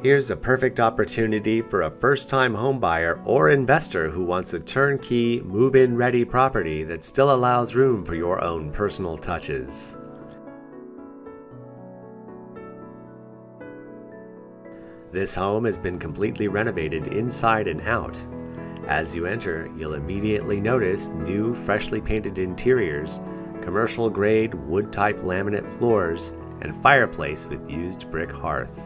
Here's a perfect opportunity for a first time homebuyer or investor who wants a turnkey, move in ready property that still allows room for your own personal touches. This home has been completely renovated inside and out. As you enter, you'll immediately notice new, freshly painted interiors, commercial grade wood type laminate floors, and fireplace with used brick hearth.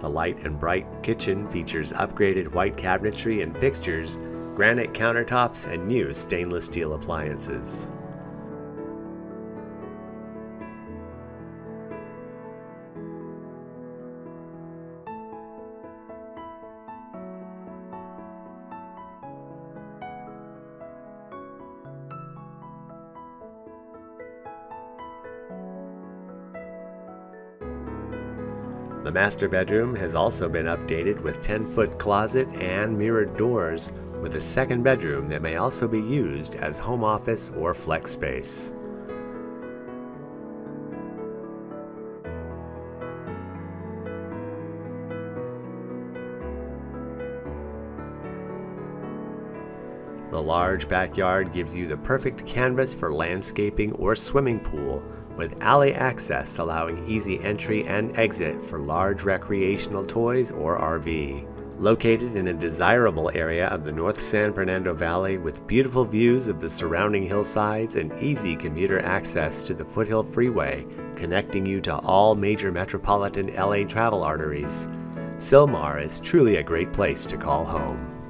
The light and bright kitchen features upgraded white cabinetry and fixtures, granite countertops, and new stainless steel appliances. The master bedroom has also been updated with 10 foot closet and mirrored doors, with a second bedroom that may also be used as home office or flex space. The large backyard gives you the perfect canvas for landscaping or swimming pool, with alley access allowing easy entry and exit for large recreational toys or RV. Located in a desirable area of the North San Fernando Valley with beautiful views of the surrounding hillsides and easy commuter access to the Foothill Freeway, connecting you to all major metropolitan LA travel arteries, Sylmar is truly a great place to call home.